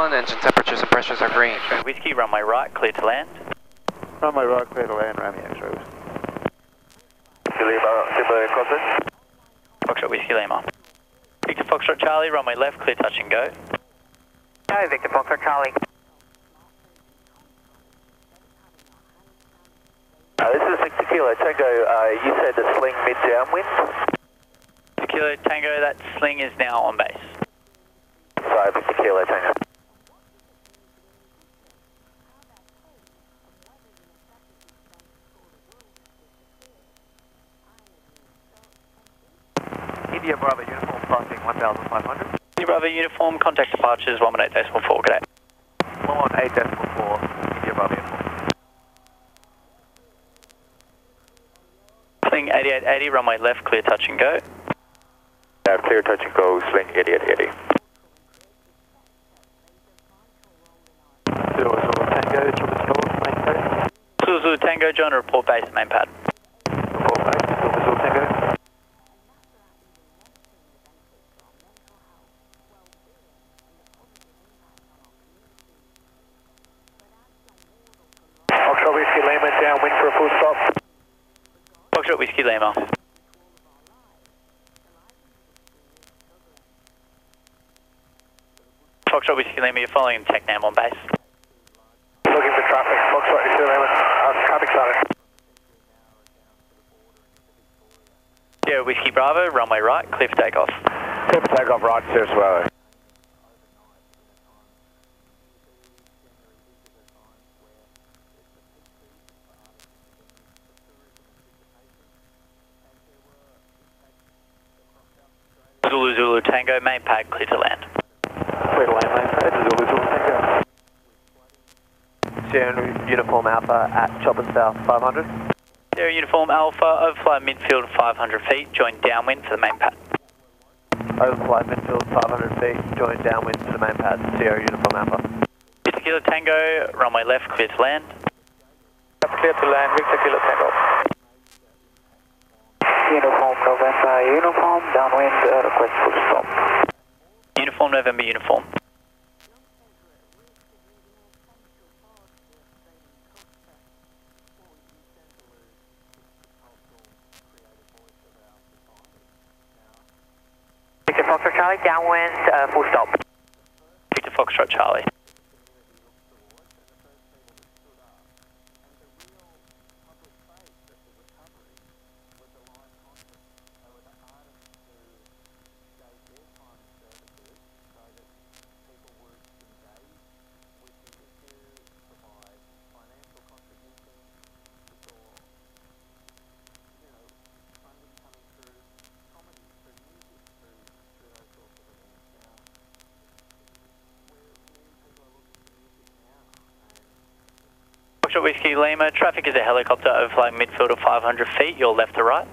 on, engine temperatures and pressures are green. Whiskey, runway right, clear to land. Runway right, clear to land, Romeo X-ray. Lima, Lima, contact. Foxtrot Whiskey Lima. Victor Foxtrot Charlie, runway left, clear touch and go. Hi, Victor Foxtrot Charlie. Uh, this is 60 Kilo Tango. Uh, you said the sling mid downwind. Kilo Tango, that sling is now on base. Sorry, 50 Kilo Tango. India Bravo uniform crossing 1500. India Bravo uniform, contact departures 118.4, good day. 118.4, India Bravo uniform. Sling 8880, runway left, clear touch and go. Uh, clear touch and go, sling 8880. Zero Zulu Tango, Chopper North, main pad. Zulu Tango, join report base at main pad. Report base, Zulu Zulu Tango. Foxtrot Whiskey Lima downwind for a full stop. Foxtrot Whiskey Lima. Lima, you're following Tecnam on base. Looking for traffic. Foxtrot Whiskey Lima. Uh, traffic started. Sierra Whiskey Bravo, runway right, for takeoff. For takeoff right, Sierra Swallow. Zulu Zulu Tango, main pad, clear to land. Clear to land, main pad, Zulu Zulu Tango. Sierra Uniform Alpha at Chopper South 500. Sierra Uniform Alpha, overfly midfield 500 feet, join downwind for the main pad. Overflight midfield 500 feet, join downwind to the main pad, Sierra Uniform Alpha. Victor Kilo Tango, runway left, clear to land. Clear to land, Victor Kilo Tango. Uniform November, uniform, downwind, uh, request full stop. Uniform November uniform. Victor Foxtrot Charlie, downwind, uh, full stop. Peter Foxtrot Charlie. Foxtrot Whiskey Lima, traffic is a helicopter overflying midfield of 500 feet, your left to right.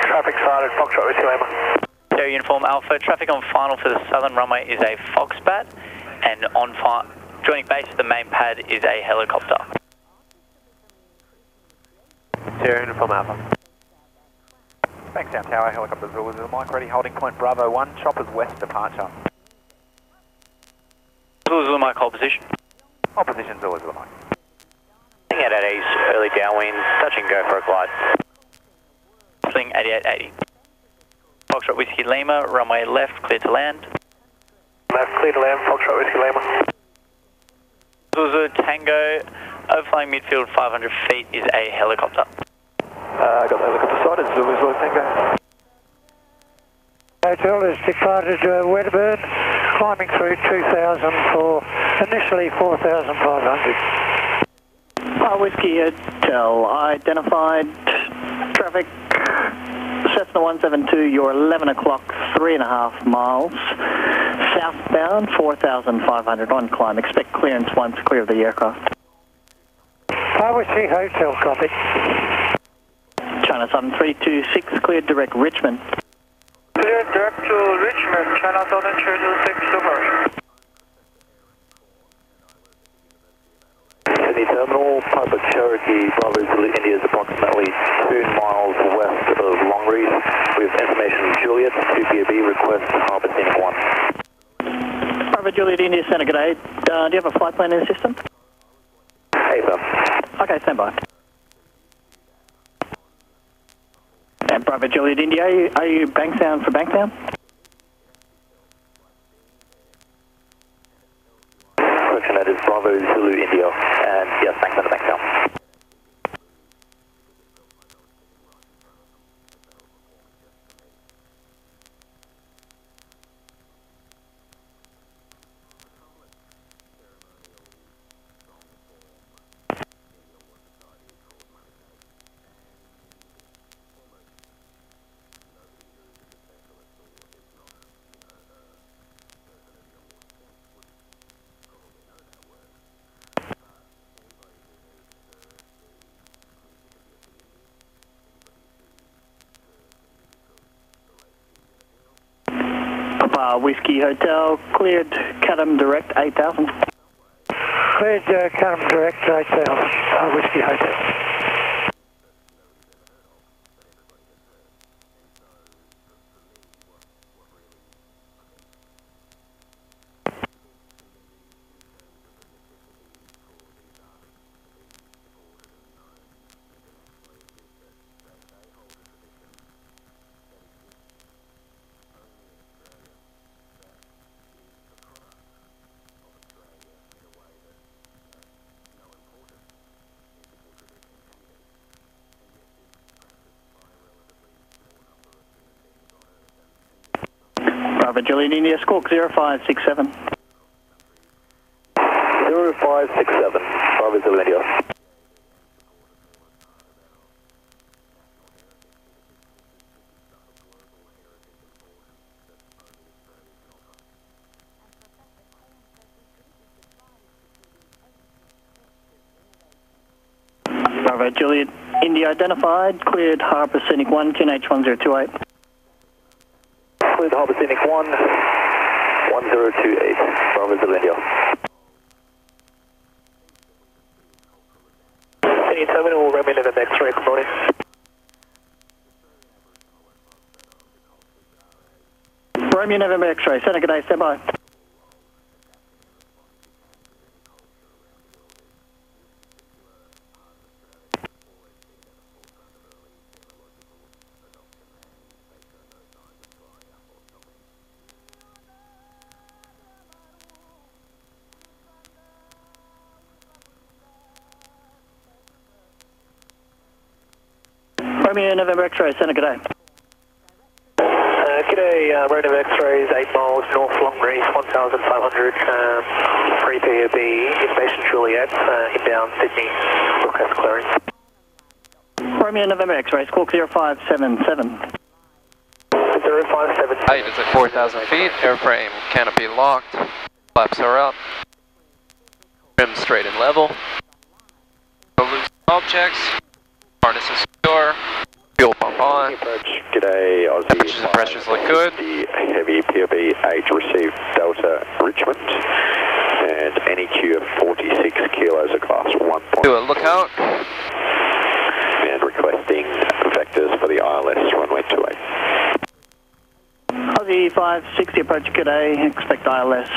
Traffic started, Foxtrot Whiskey Lima. Sierra Uniform Alpha, traffic on final for the southern runway is a Foxbat, and on fi- joining base at the main pad is a helicopter. Sierra Uniform Alpha. Bankstown Tower, helicopter Zulu Zulu Mike, ready, holding point Bravo 1, choppers west departure. Zulu Zulu Mike, hold position. Opposition Zulu Zulu Mike. Heading out at east, early downwind, touch and go for a glide. Sling 8880. Foxtrot Whiskey Lima, runway left, clear to land. Left, clear to land, Foxtrot Whiskey Lima. Zulu Zulu Tango, overflying midfield 500 feet is a helicopter. Uh, got that look at the helicopter sighted, Zulu Zulu Tango. Hotel is departed uh, Wedderburn, climbing through 2,000 for initially 4,500. Uh, Whiskey Hotel, identified traffic Cessna 172, you're 11 o'clock, three and a half miles. Southbound, 4,500 on climb. Expect clearance once clear of the aircraft. I Whiskey Hotel, copy. China Southern 326, cleared direct Richmond. Clear direct to Richmond, China Southern 326, super. Sydney Terminal, Piper Cherokee, Bravo Zulu India is approximately two miles west of Longreach. We have information Juliet, 2PAB, request harbour scenic 1. Bravo Juliet India Center, good day. Uh, do you have a flight plan in the system? Hey, sir. Okay, stand by. And Bravo Juliet India, are you, are you Bankstown for Bankstown? Correction, that is Bravo Zulu India. And yes, thanks, and thanks, down. Papa Whiskey Hotel, cleared Cadam Direct 8000. Cleared uh, Canham Direct 8000, uh, Whiskey Hotel. Bravo Juliet India, Squawk 0567. 0567, Bravo Juliet India. Bravo Julian, India identified, cleared Harbour Scenic 1, QNH 1028 one one zero two eight from the India. Any terminal, Remy 11 X-ray, good morning. Romeo November X-ray, Santa G'day, stand by. Romeo November X-ray, Center, good day. Uh, g'day, uh, Romeo X-rays, 8 miles north Long Reef, 1,500, um, free POB, information Juliet, uh, inbound Sydney, request clearance. Romeo November X-ray, squawk 0577. 057. Height is at 4,000 feet. Airframe canopy locked. Flaps are up. Trim straight and level. No loose objects. Harness is secure. Fuel pump on. Approach, g'day, Aussie. Temperatures and pressures look good. The heavy POB 8 received Delta Richmond and any NEQ of 46 kilos of class 1 point. Do a lookout. And requesting vectors for the ILS runway 28. Aussie 560 approach, good day, expect ILS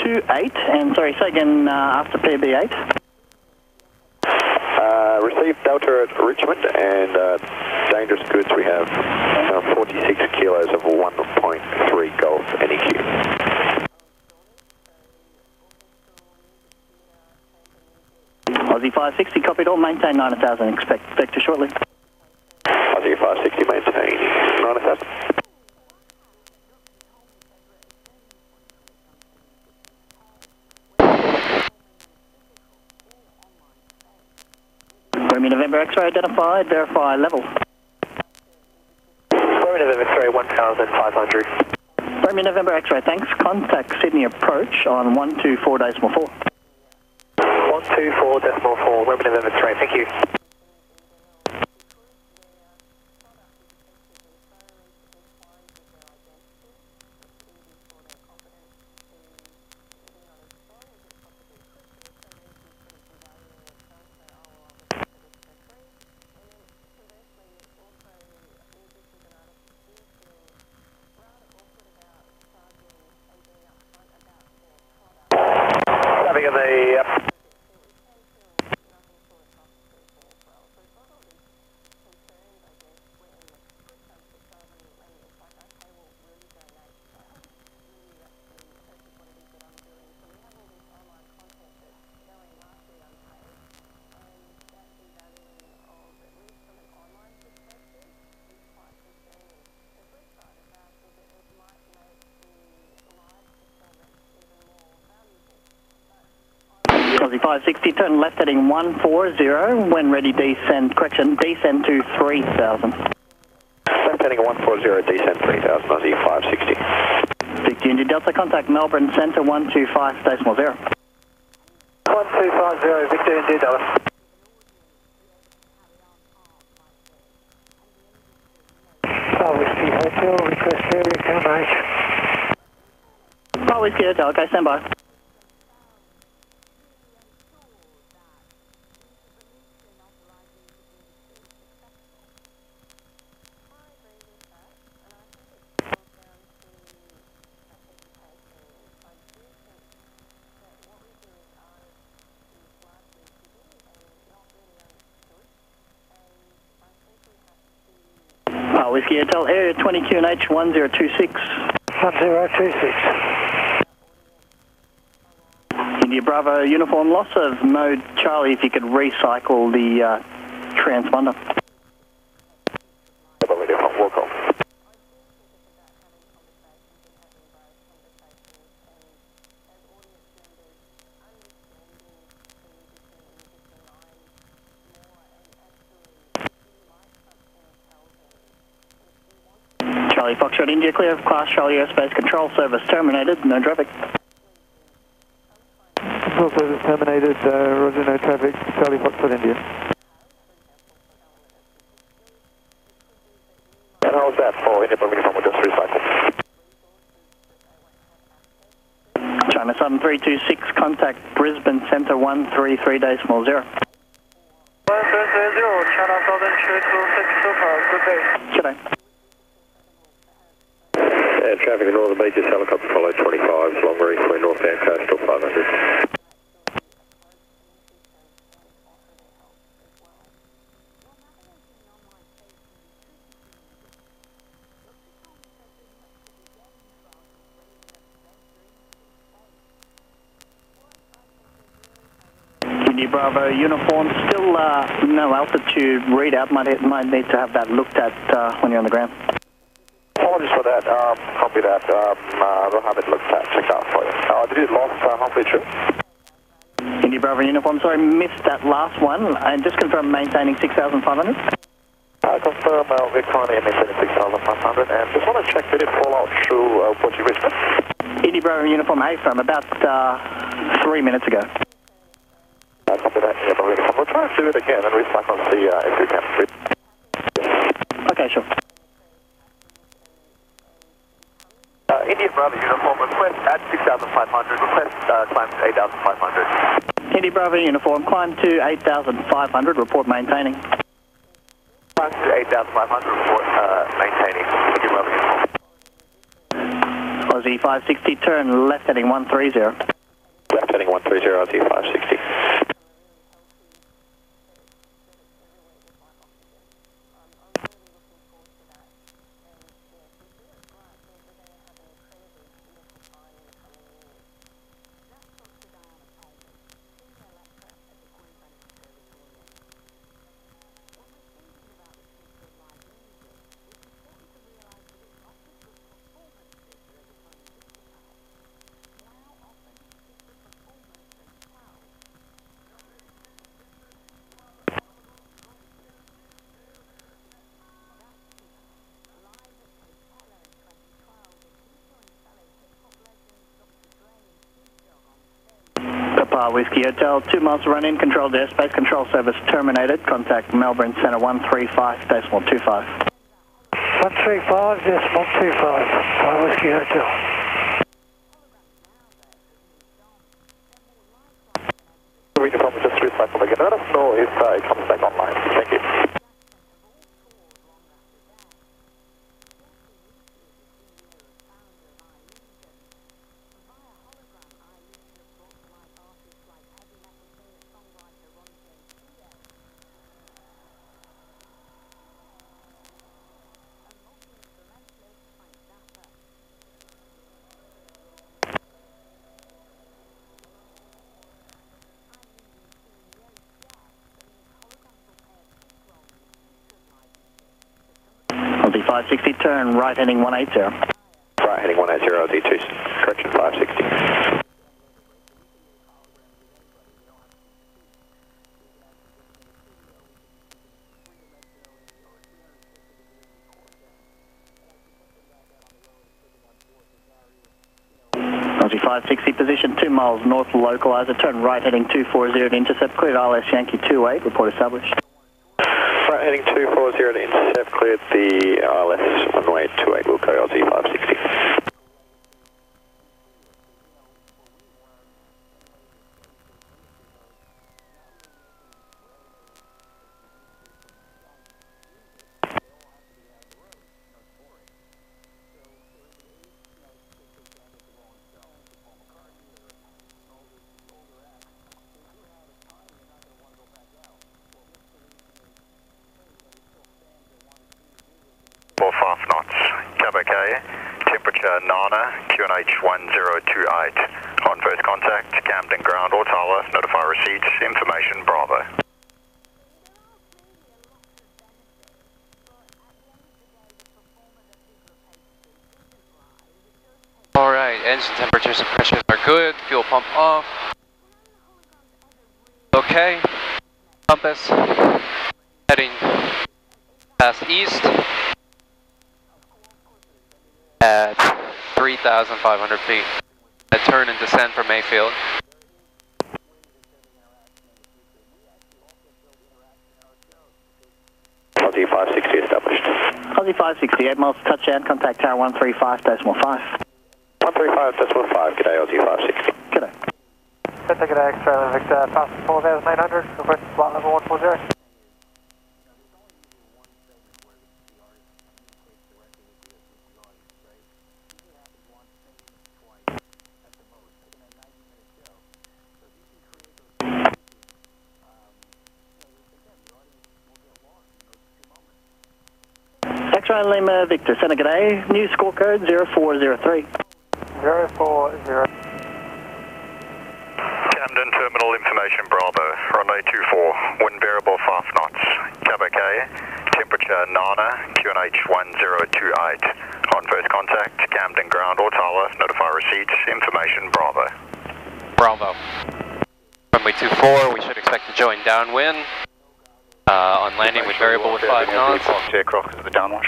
28, and sorry, say again uh, after PB 8. Uh, received Delta at Richmond and uh, dangerous goods we have uh, 46 kilos of 1.3 Golf NEQ. Aussie 560, copied all, maintain 9000, expect vector shortly. Aussie 560 maintain 9000. Romeo November X-ray identified, verify level. Romeo November X-ray, 1,500. Romeo November X-ray, thanks. Contact Sydney approach on 124 decimal 4. 124 decimal 4, Romeo November X-ray, thank you. In the uh, Aussie 560, turn left heading 140. When ready, descend, correction, descend to 3000. Left heading 140, descent 3000, Aussie 560. 60 India Delta, contact Melbourne Centre 125 decimal 0. 1250 Victor India Dallas. Papa Whiskey Hotel, request area confirmation. Oh, Whiskey Hotel, okay, stand by. Area 20 QNH 1026. 1026. India Bravo uniform loss of mode Charlie if you could recycle the uh, transponder. Radio hot walk off. Charlie Foxtrot India clear of class Charlie airspace control service terminated, no traffic. Control service terminated, uh, roger, no traffic, Charlie Foxtrot India. And how's that for India uniform with just recycle? China Southern 326, contact Brisbane Centre 133 decimal 0. 130, China Southern 226 Super, good day. G'day. Uh, traffic in Northern Beaches, helicopter follow 25, long reef, we're northbound coastal 500. India Bravo uniform, still uh, no altitude readout. Might, might need to have that looked at uh, when you're on the ground. That, um, copy that, um, uh, we'll have it looked at, checked out for you. Uh, did you lost uh, halfway through? India Bravo uniform, sorry, missed that last one. And just confirm maintaining 6,500. I confirm uh, we're currently emitting 6,500 and just want to check did it fall out through uh, Portuguese Richmond? India Bravo uniform A from about uh, three minutes ago. Uh, copy that, yeah, but we'll we'll try and do it again and recycle and see uh, if we can. Okay, sure. Bravo uniform request at 6,500, request uh, climb to 8,500. India Bravo uniform, climb to 8,500, report maintaining. Climb to 8,500, report uh, maintaining. Indian Bravo uniform. Aussie 560, turn left heading 130. Left heading 130, RT 560. Papa Whiskey Hotel, two miles to run in, controlled airspace, control service terminated. Contact Melbourne Centre 135 decimal 25. 135 decimal 25. Papa Whiskey Hotel. We can probably just recycle again. Let us know if uh, it comes back online. Thank you. 560, turn right heading 180. Right, heading 180, LD2, correction 560. Aussie 560, position 2 miles north, localizer, turn right heading 240 to intercept, cleared ILS Yankee 28, report established. 240 to intercept, cleared the uh, ILS runway 28, Wilco, LD 560. Four five knots, CAVOK, Nana, QNH 1028. On first contact, Camden ground or tower, notify receipts, information Bravo. Alright, engine temperatures and pressures are good. Fuel pump off. Okay. Compass. Heading past east. At 3,500 feet. A turn and descent from Mayfield. LD 560 established. Aussie 560, 8 miles to touchdown, contact tower 135 decimal 5. 135, decimal 5, g'day, LD 560. G'day. Ticket X-ray, Victor, fast 4,900, request flight level 140. X-ray Lima uh, Victor, Center G'day, eh? new score code 0403. 040. Camden terminal information Bravo, runway 24, wind variable 5 knots, CAVOK, temperature Nana, QNH 1028. On first contact, Camden ground or tower, notify receipts, information Bravo. Bravo. Runway 24, we should expect to join downwind. Uh, on landing with variable with 5 knots. Aircraft because of the downwash.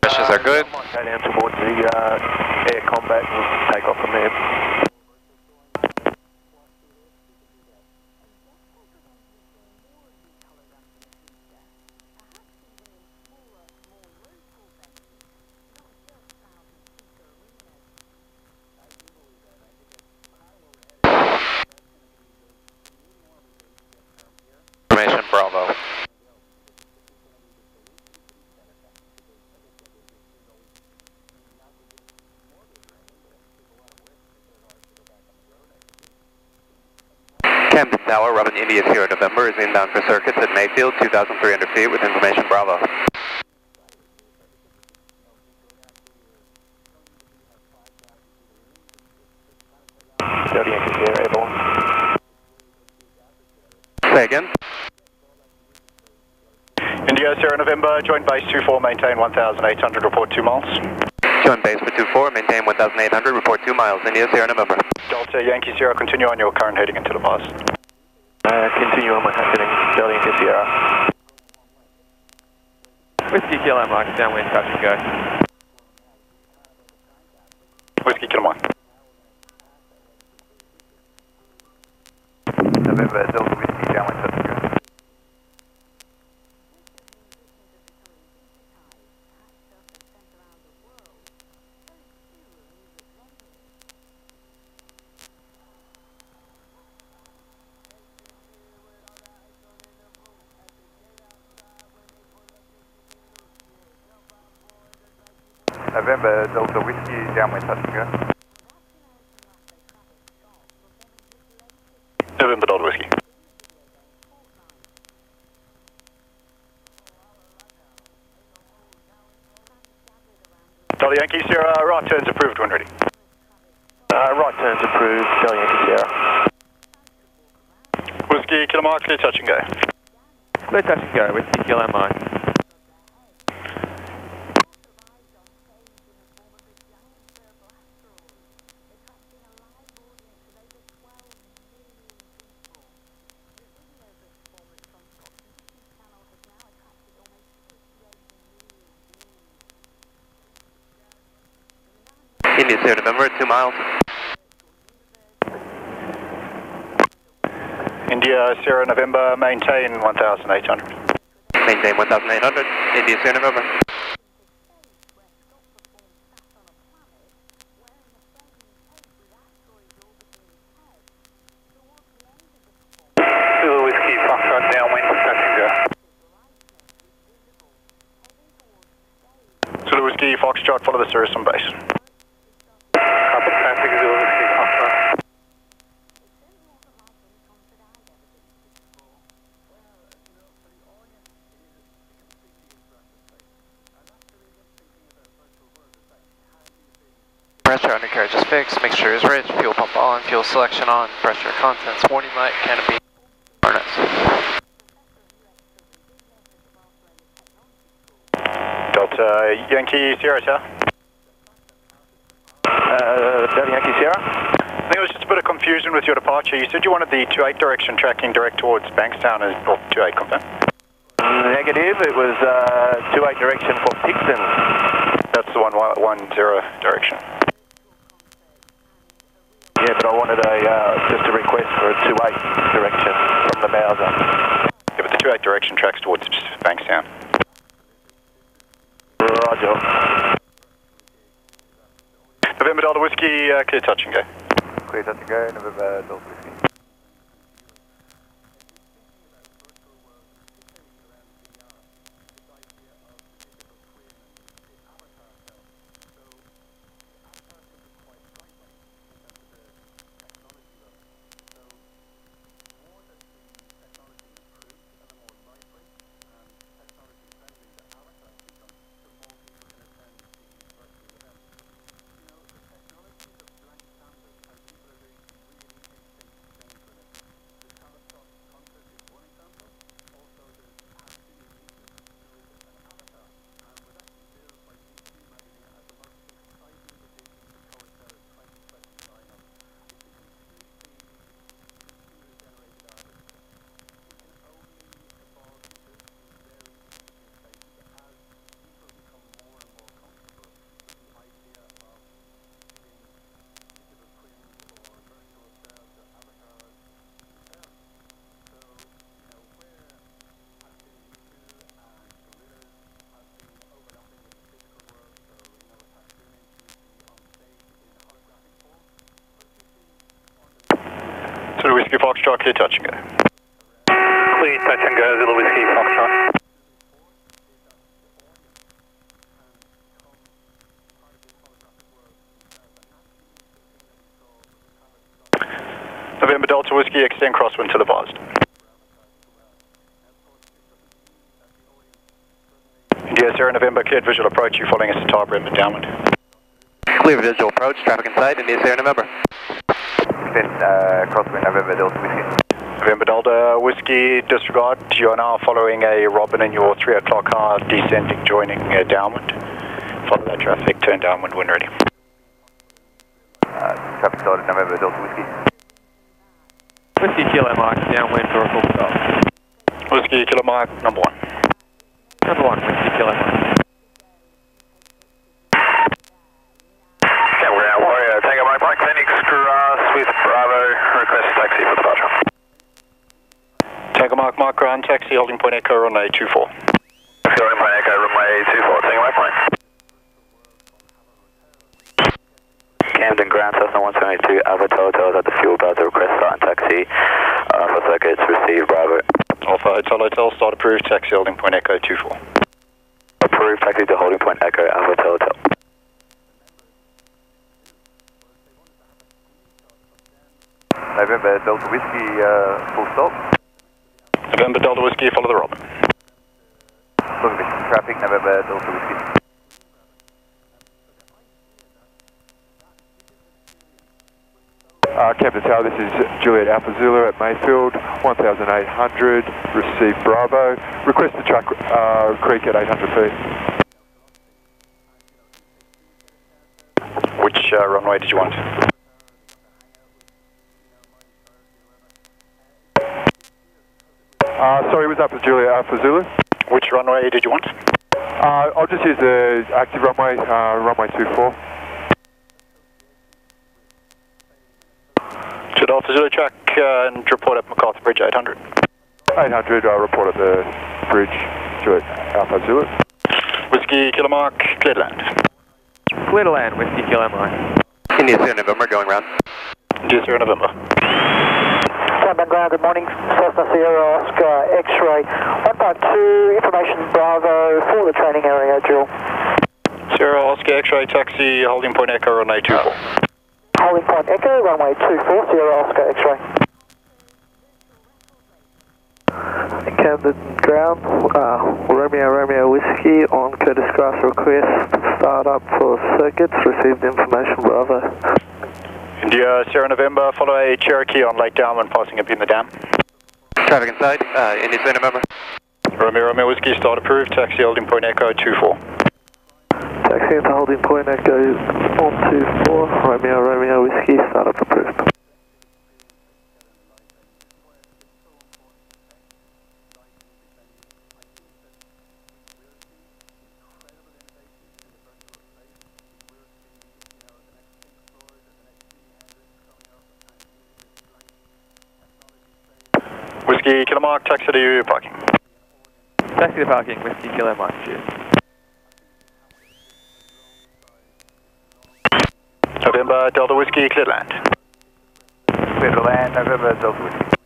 Pressures are good. Go down towards the uh, air combat and take off from there. 1,300 feet with information Bravo. Say again. Indio Sierra November, joint base 24, maintain 1,800, report 2 miles. Joint base for 24, maintain 1,800, report 2 miles, Indio Sierra November. Delta Yankee Sierra, continue on your current heading into the pass. November Delta Whiskey. Delta Yankee Sierra, right turns approved when ready. Uh, right turns approved, Delta Yankee Sierra. Whiskey Kilo Mike, clear touch and go. Clear touch and go, Whiskey Kilo Mike. India Sierra November, 2 miles. India Sierra November, maintain 1,800. Maintain 1,800. India Sierra November. Zulu Whiskey, Foxtrot, downwind, touch and go. Zulu Whiskey, Foxtrot, follow the service on base. Copy, traffic, Zulu Whiskey, Foxtrot. Pressure undercarriage is fixed, mixture is rich, fuel pump on, fuel selection on, pressure contents, warning light, canopy, harness. Delta Yankee Sierra, sir. Uh, Delta Yankee Sierra? I think it was just a bit of confusion with your departure. You said you wanted the 28 direction tracking direct towards Bankstown as or 28 confirm. Negative, it was uh, 28 direction for Picton. That's the one, one zero direction. Yeah, but I wanted a uh, just a request for a 28 direction from the Mauser. Yeah, but the 28 direction tracks towards Bankstown. Roger. November Delta Whiskey, uh, clear touch and go. Clear touch and go, November Delta Whiskey. Zulu Whiskey Foxtrot, clear touch and go. Clear touch and go, Zulu Whiskey, Foxtrot. November Delta Whiskey, extend crosswind till advised. India Sierra November, cleared visual approach. You following us to Tar Brim and downwind. Clear visual approach, traffic in sight, India Sierra November. Extend uh, crosswind November Delta Whiskey. November Delta Whiskey, disregard. You are now following a Robin in your 3 o'clock car, descending, joining uh, downwind. Follow that traffic, turn downwind when ready. Uh, traffic started November Delta Whiskey. Whiskey Kilo Mike, downwind for a full stop. Whiskey Kilo Mike, number one. Number one, Whiskey Kilo Mike. Okay, we're at Warrior Tango Mike Mike, Phoenix Cross with Bravo, request taxi for departure. Tango Mark Mark taxi holding point Echo runway 24. Going by Echo, runway 24, Tango Mike Mike. Camden Ground, Cessna 172, Alpha Hotel at the fuel buzzer, request start and taxi. Alpha circuits, receive Bravo. Alpha Hotel Hotel, start approved, taxi holding point Echo 24. Approved, taxi to holding point Echo, Alpha Hotel. November Delta Whiskey, uh, full stop. November Delta Whiskey, follow the Robin. Looking at traffic, November Delta Whiskey. Uh, Camden Tower, this is Juliet Alpha Zulu at Mayfield, 1800, receive Bravo. Request to track uh, creek at 800 feet. Which uh, runway did you want? is Alpha Julia Alpha Zulu. Which runway did you want? Uh, I'll just use the active runway, uh, runway 24. the Alpha Zulu track uh, and report at MacArthur Bridge 800. 800, uh, report at the bridge, to Alpha Zulu. Whiskey Killer Mark, clear to land. Clear to land, Whiskey Kilo Mark. India Sierra November, going round. India Sierra November. Southbound ground, good morning. Cessna Sierra Oscar X-ray. 152, information Bravo for the training area, Jill. Sierra Oscar X-ray taxi, holding point Echo, runway 24. Holding point Echo, runway 24, Sierra Oscar X-ray. Camden ground, uh, Romeo Romeo Whiskey on Curtis Grass request, start up for circuits, received information Bravo. India Sierra November, follow a Cherokee on Lake Downwind passing up in the dam. Traffic inside, uh, India Sierra November. Romeo Romeo Whiskey, start approved, taxi holding point Echo 24. Taxi into holding point Echo 124, Romeo Romeo Whiskey, start up approved. Whiskey Kilo Mark, taxi to parking. Taxi to parking, Whiskey Kilo Mike. Cheers. November Delta Whiskey, clear to land. Clear to land, November Delta Whiskey.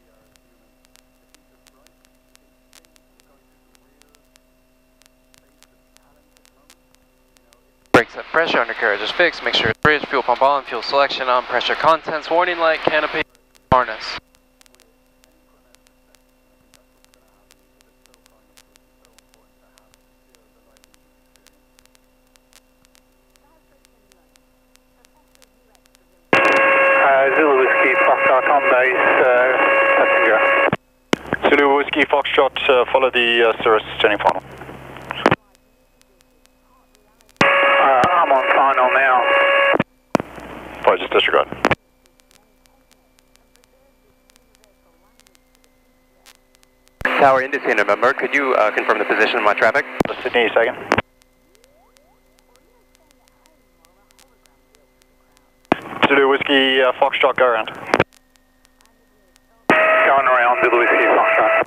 Brakes at pressure, undercarriage is fixed. Make sure it's bridge, fuel pump on, fuel selection on, pressure contents, warning light, canopy, harness. Uh, Zulu Whiskey, Foxtrot on base, uh, passenger. Zulu Whiskey Foxtrot, uh, follow the uh, Cirrus turning final. Uh, I'm on final now. Apologies, disregard. Tower India Sierra November, could you uh, confirm the position of my traffic? Sydney, second. Zulu Whiskey uh, Foxtrot, go around. Going around, Zulu Whiskey, Foxtrot.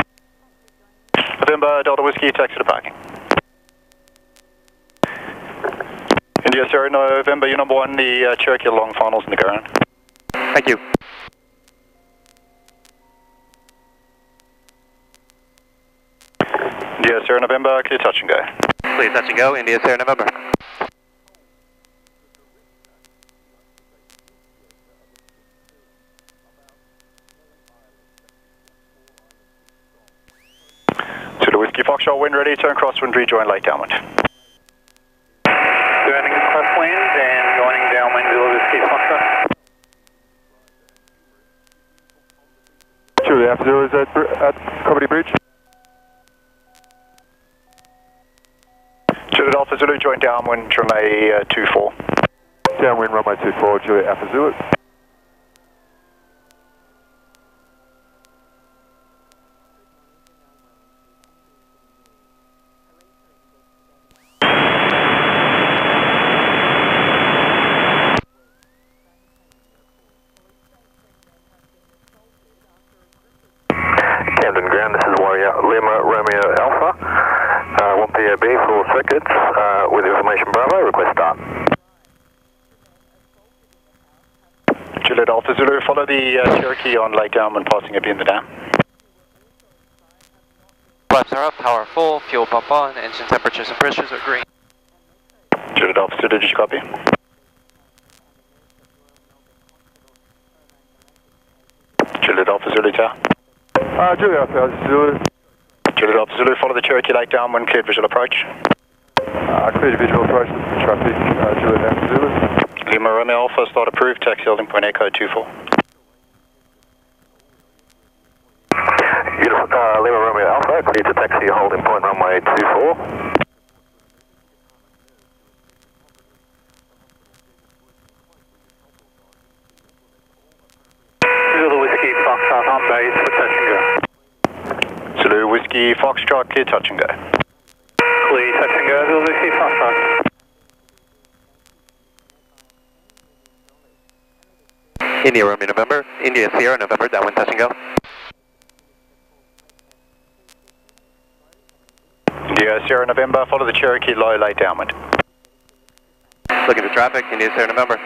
November Delta Whiskey, taxi to parking. India Sierra November, you number one, the uh, Cherokee long finals in the go around. Thank you. India Sierra November, clear touch and go. Please touch and go, India Sierra November. Zulu Whiskey Foxtrot, wind ready, turn crosswind, rejoin Lake Downwind. Turning crosswind and joining downwind, Zulu Whiskey, Foxtrot. Juliet Alpha Zulu is at, br- at Comedy Bridge. Juliet Downwind, runway uh, 24. Downwind runway 24, Juliet Alpha Zulu. Camden ground, this is Warrior Lima Romeo Alpha. Uh, 1 POB for circuits uh, with information Bravo, request start. Juliet Alpha Zulu, follow the uh, Cherokee on Lake Downwind, passing up in the dam. Flaps are up, power full, fuel pump on, engine temperatures and pressures are green. Juliet Alpha Zulu, did you copy? Juliet Alpha Zulu, tower. Uh, Juliet Alpha Zulu, Juliet Alpha Zulu, follow the Cherokee Lake Downwind, cleared visual approach. uh, clear visual approach to traffic, uh, Juliet Alpha Zulu. Lima Romeo Alpha, start approved, taxi holding point Echo 24. Beautiful, uh, Lima Romeo Alpha, clear to taxi holding point runway 24. Zulu Whiskey, Foxtrot on base touch and go. Zulu Whiskey Foxtrot, clear touch and go. Clear touch and go, Zulu Whiskey, Foxtrot. India Romeo November, India Sierra November, downwind touch and go. India Sierra November, follow the Cherokee low, late downwind. Looking for traffic, India Sierra November.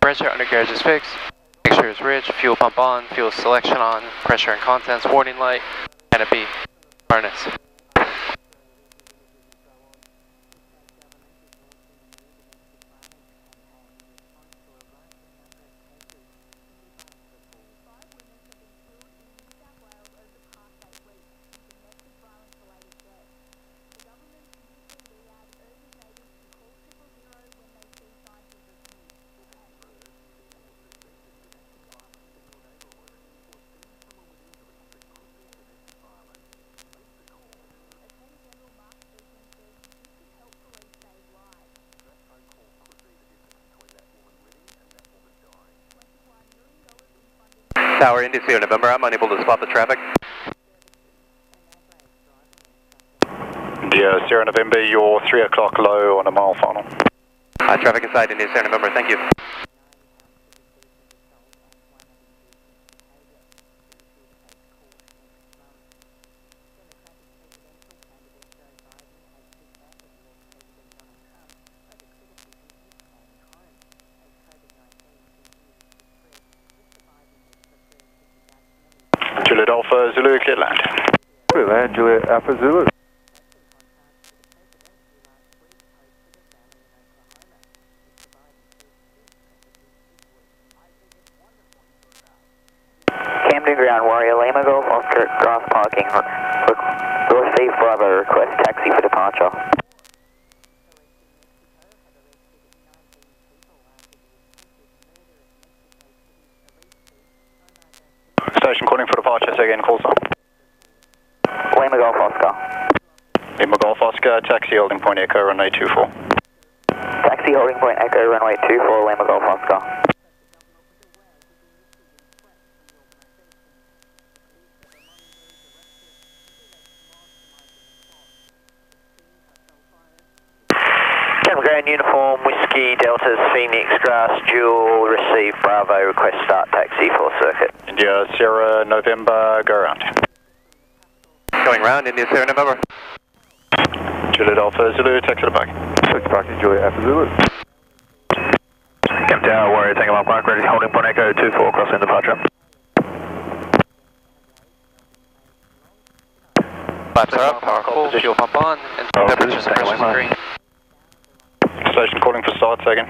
Pressure undercarriage is fixed. Mixture is rich. Fuel pump on. Fuel selection on. Pressure and contents. Warning light. Canopy. Harness. Tower, India Sierra November, I'm unable to spot the traffic. India Sierra November, you're 3 o'clock low on a mile final. Uh, traffic inside, India Sierra November, thank you. Juliet Alpha Zulu, clear land. Clear land, Juliet Alpha Zulu. Camden Ground, Warrior Lima Golf, Oscar Grass Parking. Receive Bravo request taxi for departure. Station calling for departure, say again, call sign. Lima Golf Oscar. Lima Golf Oscar, taxi holding point Echo, runway 24. Taxi holding point Echo, runway 24, Lima Golf Oscar. Camden Ground Uniform, Whiskey Delta's Phoenix Grass Dual, receive Bravo, request start taxi for circuit. India Sierra November, go around. Going round, India Sierra November. Juliet Alpha Zulu, taxi to parking. Switch parking, Juliet Alpha Zulu. Camp Tower, Warrior Tango Mark Mark, ready, holding point Echo 24, crossing departure. Flaps are up. Power full. Fuel pump on. And temperatures and pressures green. Station calling for start, say again.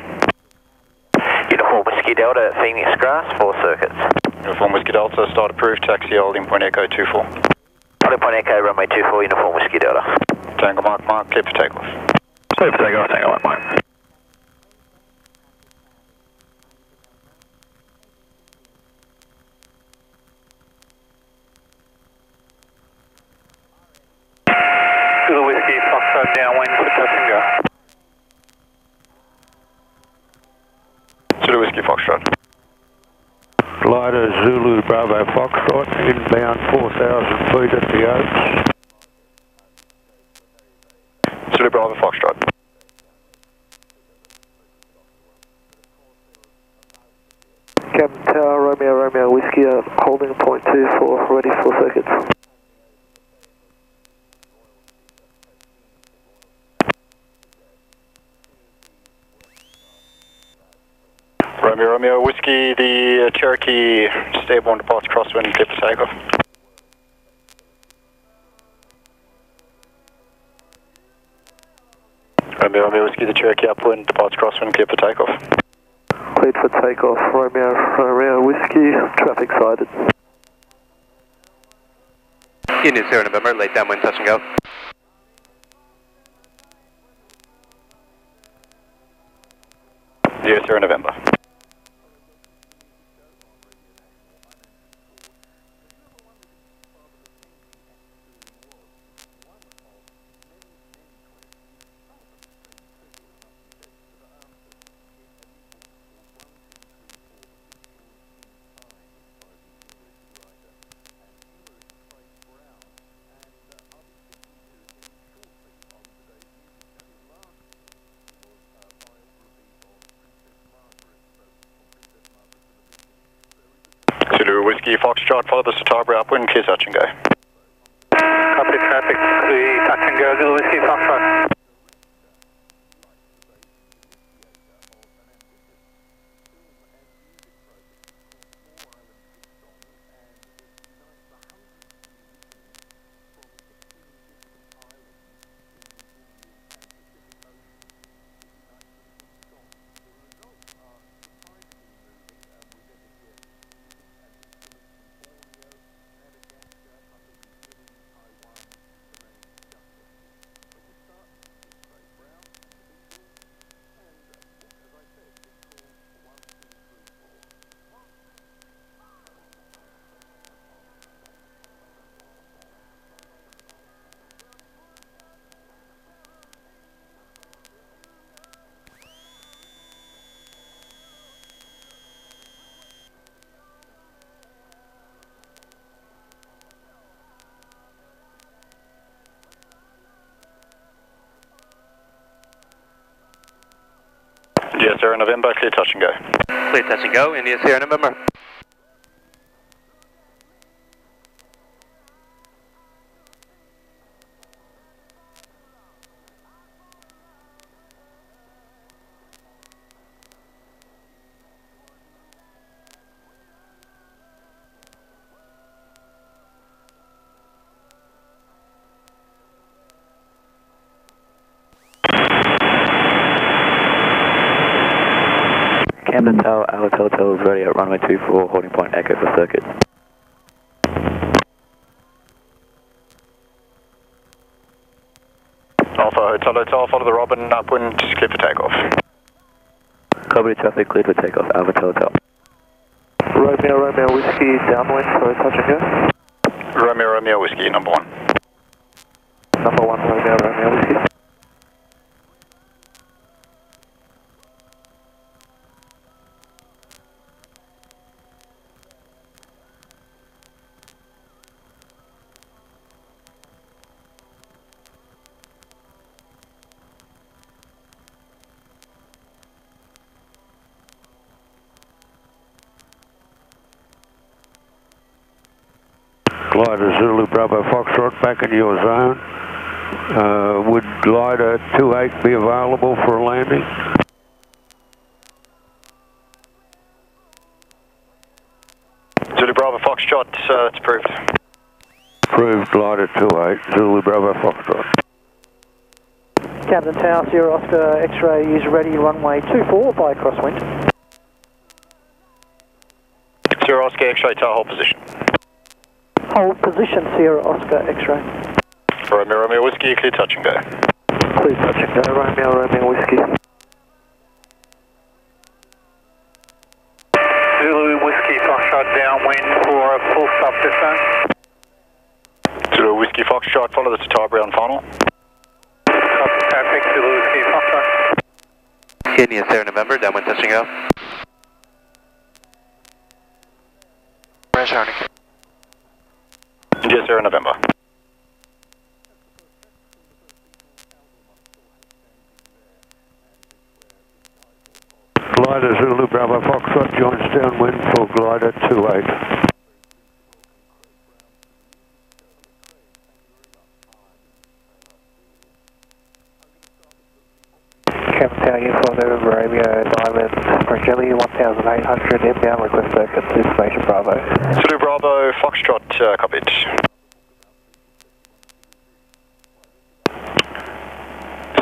Uniform Whiskey Delta, Phoenix Grass, four circuits. Uniform Whiskey Delta, start approved, taxi holding point Echo 24. Holding point Echo, runway 24, Uniform Whiskey Delta. Tango Mark Mark, clear for takeoff. Clear for takeoff, Tango Mark Mark. Zulu Whiskey, Foxtrot downwind for touch and go. Zulu Whiskey Foxtrot. Glider Zulu Bravo Foxtrot, inbound 4,000 feet at the Oaks. Zulu Bravo Foxtrot. Camden Tower, Romeo, Romeo, Whiskey, uh, holding point two four, ready for circuits. Romeo Romeo Whiskey, the Cherokee stable on departs crosswind, clear for takeoff. Romeo Romeo Whiskey, the Cherokee upwind, departs crosswind, clear for takeoff. Cleared for takeoff, Romeo, Romeo, Whiskey, traffic sighted. India Sierra November, late downwind touch and go. Yes, sir, November. Follow the Citabria upwind, clear touch and go. Copy traffic, clear touch and go, Zulu Whiskey Foxtrot. India Sierra November, clear touch and go. Clear touch and go, India Sierra November. Camden Tower, Alpha Hotel is ready at runway 24, holding point Echo for circuit. Alpha Hotel Hotel, follow the Robin upwind, clear for takeoff. Copy traffic cleared for takeoff, Alpha Hotel. Romeo, Romeo Whiskey, downwind for touch and go. Romeo Romeo Whiskey, number one. Number one, Romeo, Romeo Whiskey. Glider Zulu Bravo Foxtrot back in your zone. Uh, would glider 28 be available for a landing? Zulu Bravo Foxtrot, uh, it's approved. Approved glider 28, Zulu Bravo Foxtrot. Camden Tower, Sierra Oscar X-ray is ready, runway 24 by crosswind. Sierra Oscar X-ray tower hold position. Hold position, Sierra Oscar X-ray. Romeo Romeo Whiskey, clear touch and go. Please touch and go, Romeo, Romeo Whiskey. Zulu Whiskey Foxtrot downwind for a full stop distance. Zulu Whiskey Foxtrot, follow the Citabria on final. Copy traffic, Zulu Whiskey Foxtrot. India Sierra November, downwind touch and go. Where's Harnick? Sierra November. Glider Zulu Bravo Foxtrot joins downwind for glider 28. Camden Tower, Uniform November, Romeo, Diamond, Rangelli, 1800, inbound, request circuit, information Bravo. Zulu Bravo Foxtrot, uh, copied.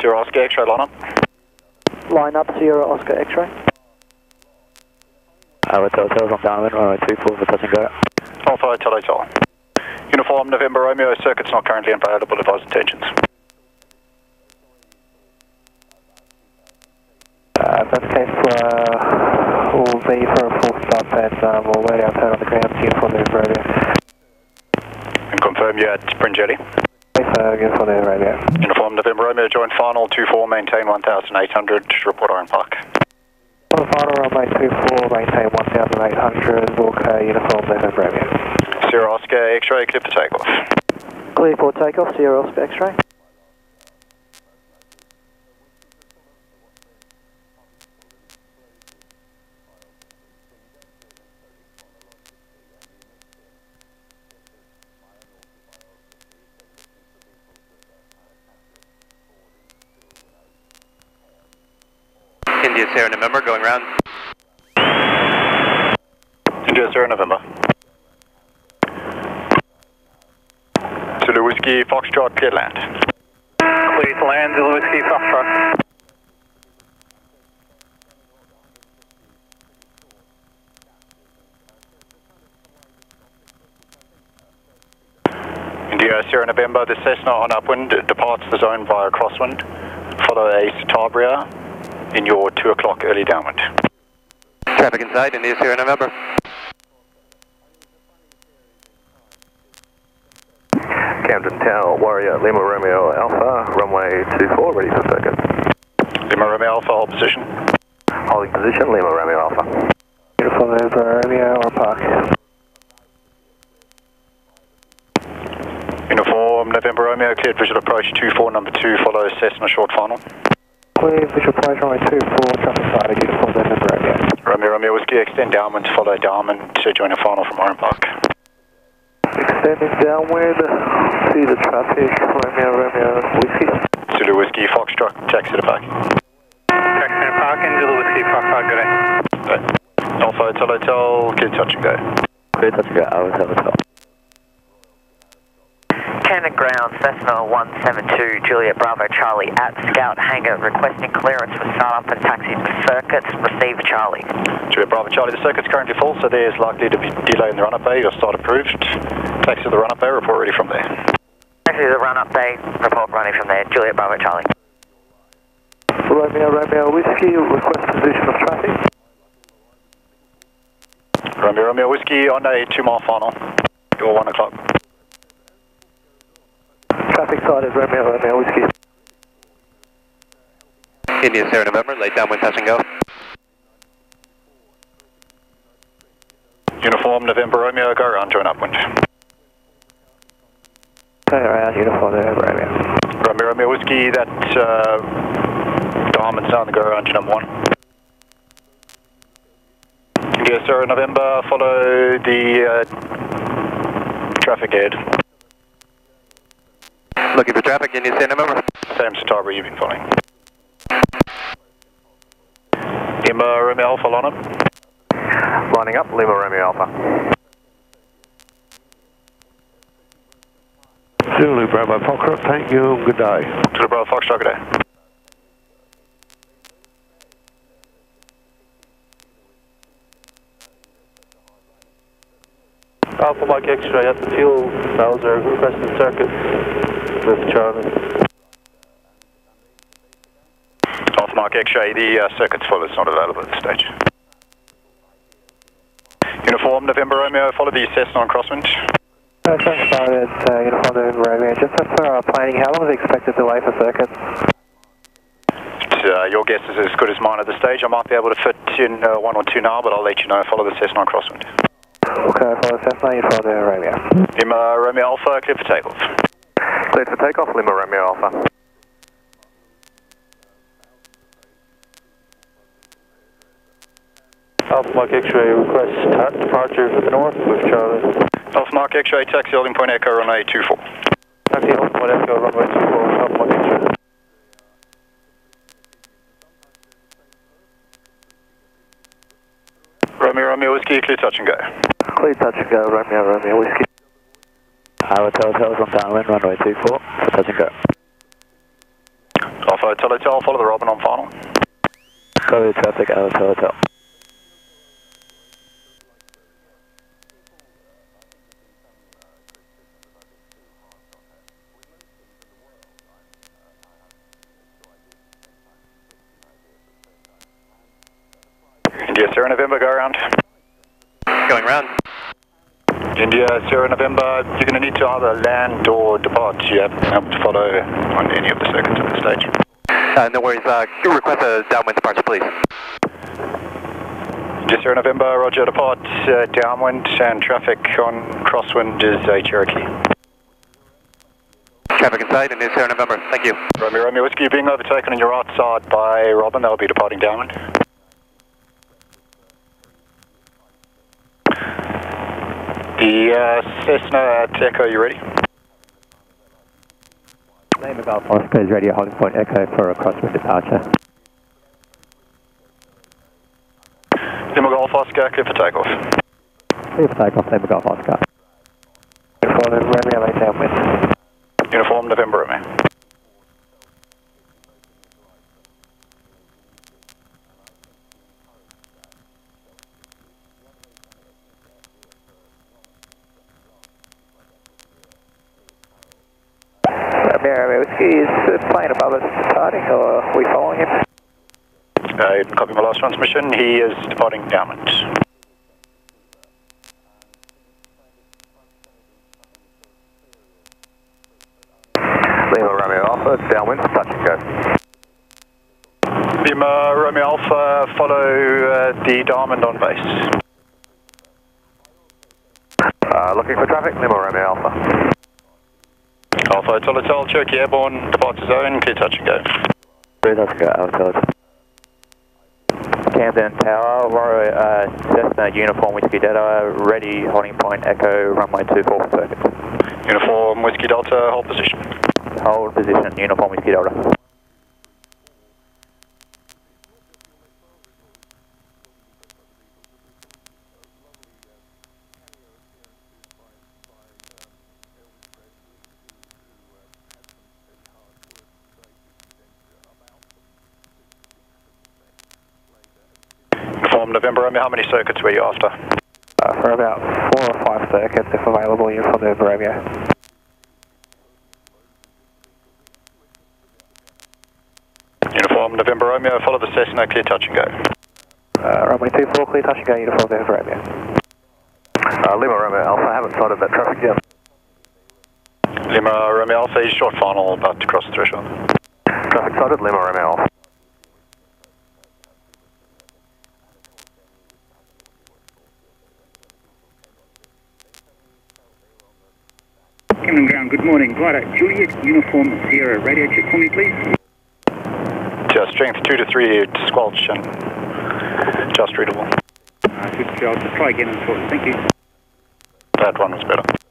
Sierra Oscar X-ray line up. Line Oscar X-ray. Alpha Hotel on downwind, runway 24 for touch and go. Alpha Hotel Hotel. Uniform November Romeo, circuit's not currently available, advise intentions. Uh, that's the case, uh, we'll be for a full stop and um, we'll wait outside on the ground to Uniform November, Romeo. And confirm you're at Springelli. Yes, uh, Uniform November, Romeo. Uniform November Romeo, join final 24, maintain 1800, report Oran Park. On the final runway 24, maintain 1800, walk uh, Uniform November, Romeo. Sierra Oscar X-ray, clear for takeoff. Clear for takeoff, Sierra Oscar X-ray. India Sierra November going round. India Sierra November. Zulu Whiskey Foxtrot, clear land. Clear to land, Zulu Whiskey Foxtrot. India Sierra November, the Cessna on upwind departs the zone via crosswind. Follow a Citabria in your 2 o'clock early downwind. Traffic inside, India Sierra November. Camden Tower, Warrior, Lima Romeo Alpha, runway 24, ready for circuit. Lima Romeo Alpha, hold position. Holding position, Lima Romeo Alpha. Beautiful over Romeo or Park. Uniform November Romeo, cleared visual approach 24, number 2, follow Cessna short final. Clear visual approach runway 24, traffic side, uniform November Romeo. Romeo Romeo Whiskey, extend downwind to follow Diamond to join the final from Oran Park. Extending downwind, see the traffic, Romeo Romeo Whiskey. Zulu Whiskey Foxtrot, taxi to park. Taxi to park and Zulu Whiskey Foxtrot, good day. Alpha Hotel Hotel, clear touch and go. Clear touch and go, Alpha Hotel Hotel. Camden Ground, Cessna 172, Juliet Bravo Charlie at Scout Hangar, requesting clearance for startup and taxi to circuits. Receive Charlie. Juliet Bravo Charlie, the circuit's currently full, so there's likely to be delay in the run-up bay. Your start approved. Taxi to the run-up bay, report ready from there. Taxi to the run-up bay, report running from there. Juliet Bravo Charlie. Romeo Romeo Whiskey, request position of traffic. Romeo Romeo Whiskey on a two-mile final. Your 1 o'clock. Traffic side is Romeo Romeo Whiskey. India Sierra November, late downwind touch and go. Uniform November Romeo, go around, join upwind. Turn around, uniform November Romeo. Romeo Romeo Whiskey, that uh, Diamond sound, the go around, number 1. India Sierra November, follow the uh, traffic ahead. Looking for traffic, India Sierra November. Same Citabria you've been following. Lima Romeo Alpha on it. Lining up, Lima Romeo Alpha. Zulu Bravo Foxtrot, thank you, good day. Zulu Bravo Foxtrot, good day. Alpha Mike X-ray at the fuel Bowser, requesting circuit with Charlie. Alpha Mark X-ray, the uh, circuit's full, it's not available at this stage. Uniform November Romeo, follow the Cessna on crosswind. Uh, thanks, started, uh, uniform November Romeo. Just as per our planning, how long is the expected delay for circuit? Uh, your guess is as good as mine at this stage. I might be able to fit in uh, one or two now, but I'll let you know. Follow the Cessna on crosswind. Okay, follow the Cessna, uniform November Romeo. Lima Romeo Alpha, clear for takeoff. Cleared for takeoff, Lima Romeo Alpha. Alpha Mike X-ray request departure to the north with Charlie. Alpha Mark X-ray, taxi holding point Echo, runway 24. Taxi holding point Echo, runway 24, Alpha Mike X-ray. Romeo Romeo Whiskey, clear touch and go. Clear touch and go, Romeo Romeo Whiskey. Our hotel hotels on downwind, runway 24, touch and go. Alpha Hotel Hotel, follow the Robin on final. Copy traffic, hotel hotel. India Sierra November, go around. Going round. Sierra November, you're going to need to either land or depart. You haven't been able to follow on any of the circuits at this stage. Uh, no worries, uh, request a downwind departure, please. India Sierra November, roger, depart uh, downwind and traffic on crosswind is a Cherokee. Traffic inside, India Sierra November, thank you. Romeo Romeo Whiskey being overtaken on your right side by Robin, they'll be departing downwind. Yeah, uh, Cessna Echo, you ready? Name of Oscar Oscar's radio holding Point Echo for a crosswind departure. Lima Golf Oscar, clear for takeoff. Clear for takeoff, Lima Golf Oscar. Uniform Romeo, Southwest. Uniform November, Romeo. My. He is departing downwind. Lima Romeo Alpha, downwind, touch and go. Lima Romeo Alpha, follow uh, the Diamond on base. Uh, looking for traffic, Lima Romeo Alpha. Alpha Hotel, Cherokee Airborne, departure zone, clear touch and go. Clear touch and go, Alpha Camden Tower, Royal uh, Cessna Uniform Whiskey Delta, ready, holding point, Echo, runway 24 for circuit. Uniform Whiskey Delta, hold position. Hold position, Uniform Whiskey Delta. Uniform November Romeo, how many circuits were you after? Uh, for about four or five circuits if available, Uniform November Romeo. Uniform November Romeo, follow the Cessna, clear touch and go. Uh, runway 24, clear touch and go, Uniform November Romeo. Uh, Lima Romeo Alpha, I haven't sighted that traffic yet. Lima Romeo Alpha is short final, about to cross the threshold. Traffic sighted, Lima Romeo Alpha. Camden Ground, good morning. Glider Juliet Uniform Sierra, radio check for me, please. Just strength 2 to 3 to squelch and just readable. Uh, good, I'll just try again and sort. Thank you. That one was better.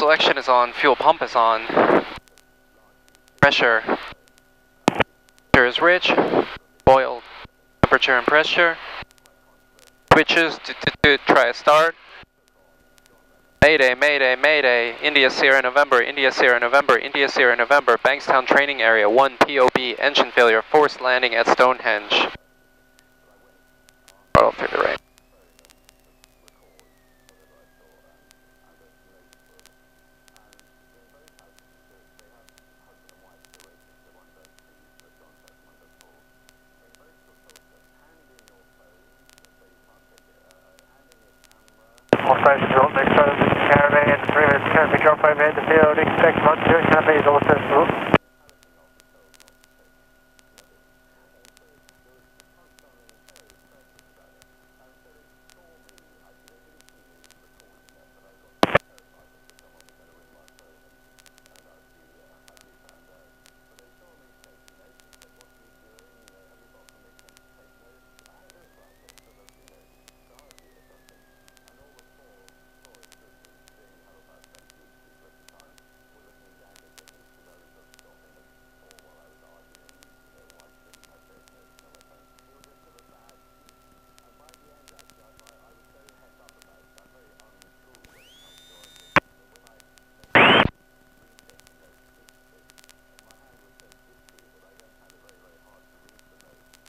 Selection is on, fuel pump is on. Pressure. Pressure is rich. Boiled. Temperature and pressure. Switches to, to, to try a start. Mayday, Mayday, Mayday. India Sierra November, India Sierra November, India Sierra November. Bankstown Training Area 1 POB. Engine failure. Forced landing at Stonehenge. Throttle through the rain. All stations on next road, caravan, three minutes, canopy drop overhead the field, expect one, two, canopy is all sensible.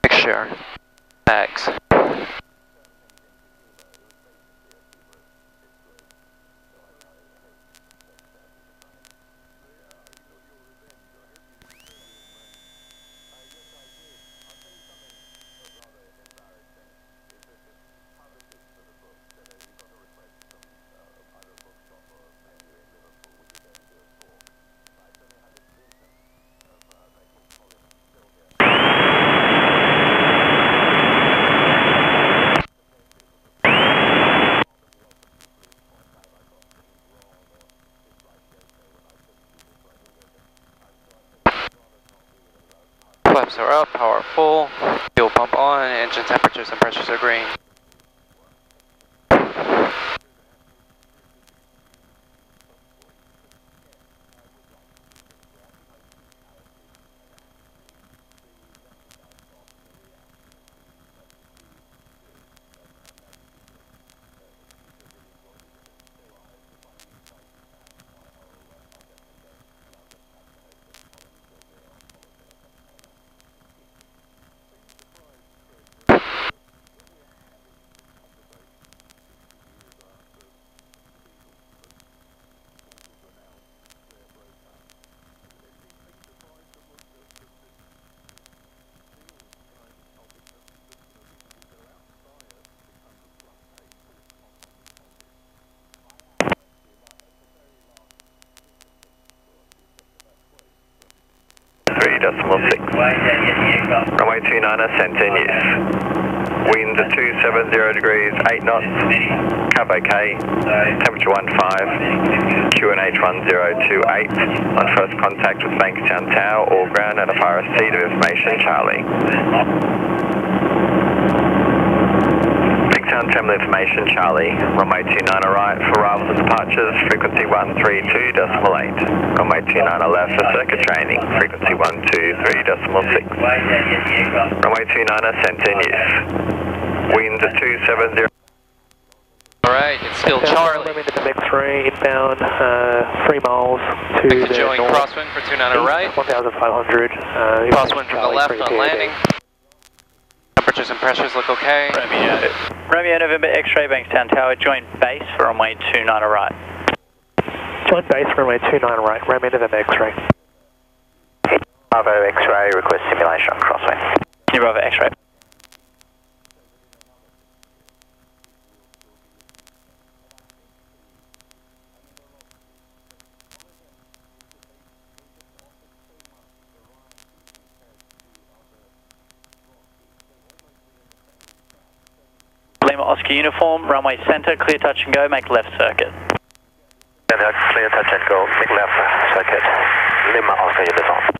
Picture. Bags. Flaps are up, power full, fuel pump on, engine temperatures and pressures are green. Three decimal six. Runway two niner, center in. Winds seven zero degrees, eight knots. CAVOK. Temperature one five. QNH one zero two eight. On first contact with Bankstown Tower, all ground and a fire receipt of information, Charlie. Bankstown terminal information, Charlie. Runway two niner right for arrivals and departures. Frequency one three two decimal eight. Runway two niner left for circuit training. Frequency one two three decimal six. Runway two niner center in use. Winds two seven zero. Alright, it's still Charlie. Into the X-ray, inbound, uh, three miles to the Joey, north. crosswind for 29 right. 1,500. Uh, Crosswind from the left on PAB. landing. Temperatures and pressures look okay. Romeo, Romeo November X-ray Bankstown Tower, joint base for runway 29 right. Joint base, for runway 29 right, Romeo November X-ray. Bravo X-ray, request simulation on crosswind. New Bravo X-ray. Lima Oscar uniform, runway center, clear touch and go, make left circuit. Clear touch and go, make left circuit. Lima Oscar uniform.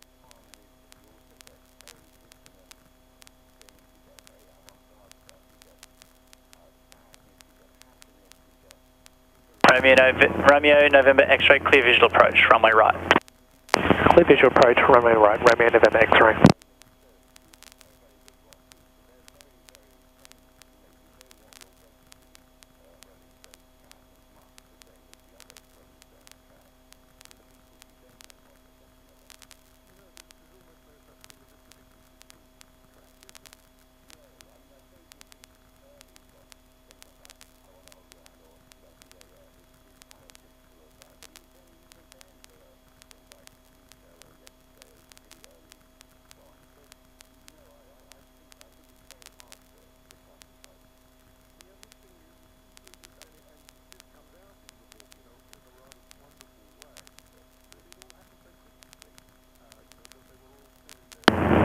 Romeo, Nov- Romeo November X-ray, clear visual approach, runway right. Clear visual approach, runway right, Romeo November X-ray.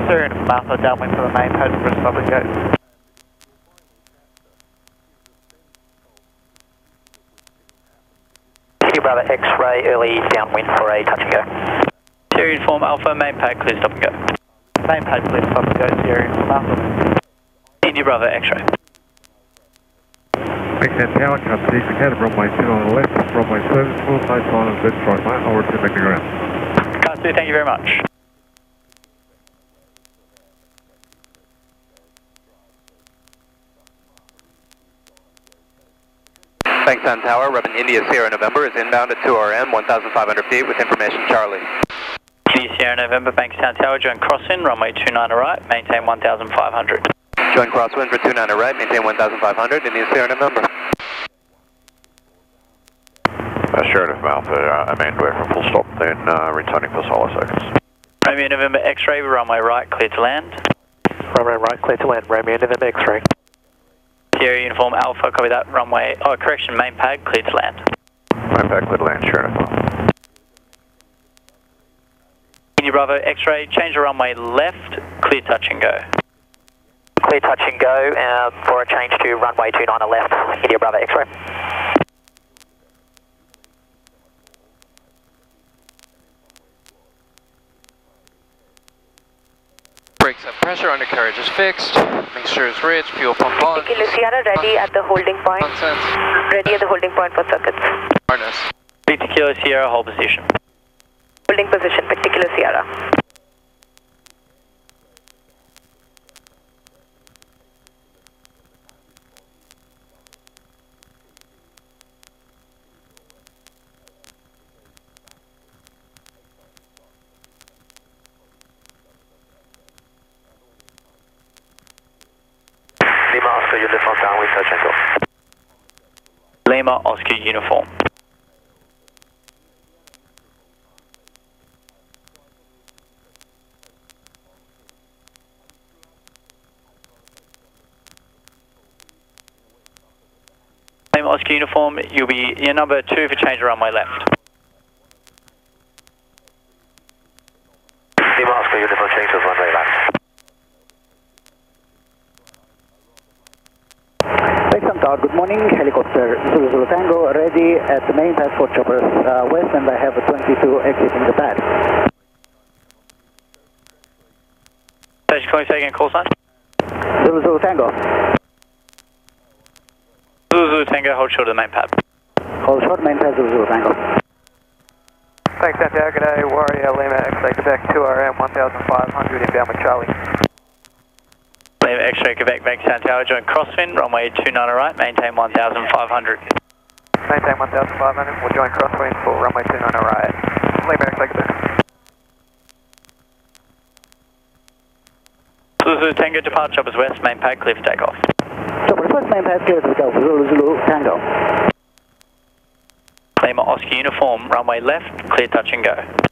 Sierra Uniform Alpha, downwind for the main pad for stop and go. India Bravo X-ray, early downwind for a touch and go. Sierra Uniform Alpha, main pad clear stop and go. Main pad clear stop and go, Sierra Uniform Alpha. India Bravo X-ray. Bankstown Tower, come to Eastern Canada, runway 2 on the left, runway 7, full nose on and vent right mate, I'll return back to ground. Cast two, thank you very much. Bankstown Tower, Reverend India Sierra November is inbound at 2RN, 1,500 feet with information Charlie. India Sierra November, Bankstown Tower, join crosswind, runway 29 right, maintain 1,500. Join crosswind for 29 right, maintain 1,500, India Sierra November. Uh, Sheridan from Alpha, uh, I'm Andrew from full stop, then uh, returning for solar seconds. Romeo November X-ray, runway right, clear to land. Runway right, clear to land. Romeo November X-ray. Sierra Uniform Alpha, copy that, runway, oh correction, main pad, clear to land. Main pad clear to land, Sheridan from India Bravo X-ray, change the runway left, clear touch and go. Clear touch and go um, for a change to runway 29 on left, India Bravo X-ray. Brakes up pressure, undercarriage is fixed. Make sure it's rich, fuel pump on. Kilo Sierra ready at the holding point. Nonsense. Ready at the holding point for circuits. Harness. Victor Kilo Sierra, hold position. Holding position, Victor Kilo Sierra. Lima Oscar Uniform. Oscar Uniform, you'll be your number two for change around my left. Lima Oscar Uniform change to runway left. Bankstown Tower, good morning. Helicopter Zulu Zulu Tango ready at the main pad for choppers uh, west and I have a 22 exiting the pad. Station calling second call sign. Zulu Zulu Tango. Zulu Zulu Tango, hold short of the main pad. Hold short, main pad Zulu Zulu Tango. Thanks, Santiago. Good day. Warrior Lima X-ray Quebec 2RN 1500 inbound with Charlie. Lima X-ray Quebec Bankstown Tower, join crosswind, runway 29 right, maintain 1,500. Maintain 1500. We'll join crosswind for runway 29 right. Lima X-ray Quebec. Zulu Tango, depart choppers west, main pad, clear for takeoff. Choppers west, main pad clear to go. Zulu Zulu Tango. Lima Oscar Uniform, runway left, clear touch and go.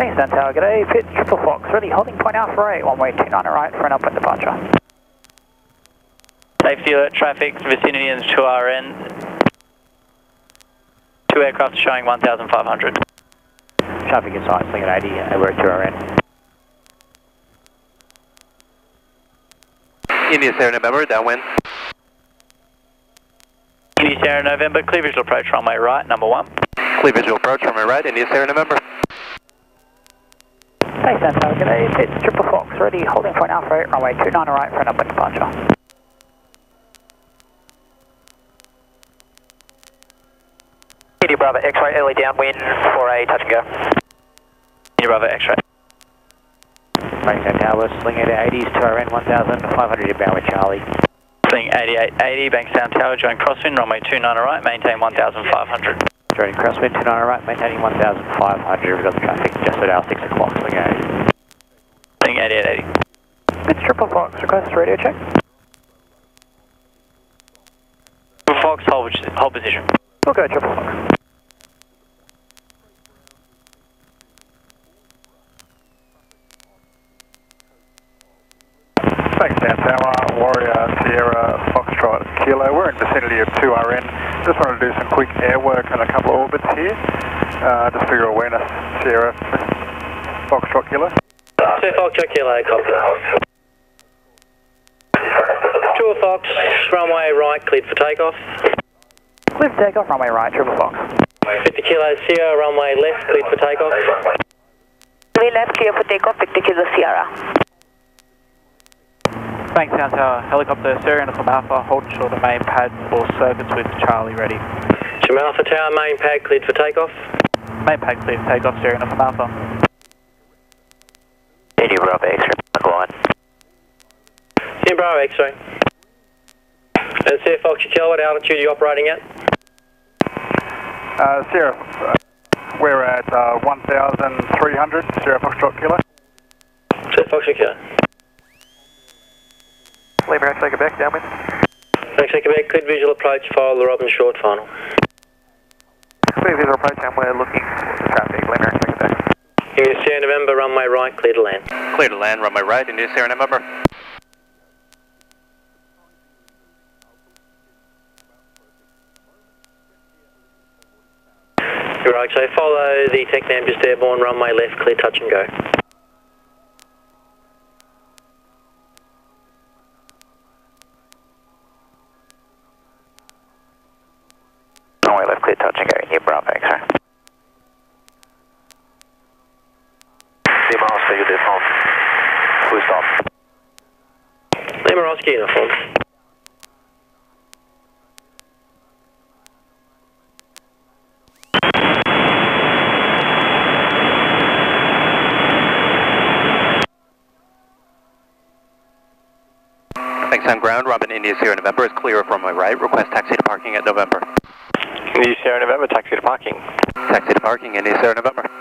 Bankstown Tower, good day, pit Triple Fox, ready, holding point Alpha 8, one way 29 right for an upwind departure. Safety alert, traffic, vicinity is 2RN. Two aircraft showing 1,500. Traffic is high, swing at 80, uh, we're at 2RN. India Sierra November, downwind. India Sierra November, clear visual approach runway right, number one. Clear visual approach from my right, India Sierra November. Bankstown Tower, good day, pit Triple Fox ready, holding point Alpha 8, runway 29 right for an upwind departure. India Bravo X-ray, early downwind for a touch and go. India Bravo X-ray. Bankstown Tower, swing at 80s, 2RN 1500 inbound with Charlie. Swing 8880, Bankstown Tower, join crosswind, runway 29 right, maintain 1,500. Ready, crosswind 29 right, maintaining 1,500, we've got the traffic just at our 6 o'clock, swing 80. Swing 8880. It's Triple Fox, request radio check. Fox, hold, hold position. We'll go Triple Fox. Thanks, Dan Tower, Warrior, Sierra, Foxtrot, Kilo. We're in vicinity of 2RN. Just wanted to do some quick air work on a couple of orbits here. Uh, just for your awareness, Sierra, Foxtrot, Kilo. Two Foxtrot Kilo, copy. Two Fox, runway right, cleared for takeoff. Clear for takeoff, runway right, Triple Fox. 50 Kilo Sierra, runway left, cleared for takeoff. We left clear for takeoff, Victor Kilo Sierra. Thanks, Sound Tower. Helicopter Sierra Uniform Alpha, hold short of main pad for circuits with Charlie ready. Jim Alpha Tower, main pad cleared for takeoff. Main pad clear for takeoff, Sierra Uniform Alpha. Indy Bravo X-ray, go on. Bravo X-ray. And Sierra Fox, Kilo, what altitude are you operating at? Uh, Sierra, uh, we're at uh, 1,300, Sierra Foxtrot, Kilo. Sierra Fox, Kilo. Lima X, take it back, downwind. Thanks, Quebec. Cleared visual approach, follow the Robin Short final. Clear visual approach and we're looking for the traffic. Lima X, take it back. India Sierra November, runway right, clear to land. Clear to land, runway right, India Sierra November. You're right, so follow the Tecnam just airborne, runway left, clear touch and go. Runway left, clear touch and go, Indy Bravo X-ray. Two miles, figure this on. Full stop. Lima Roski uniform. Thanks on ground, Robin India Sierra November is clear from my right. Request taxi to parking at November. India Sierra November, taxi to parking. Taxi to parking, India Sierra November.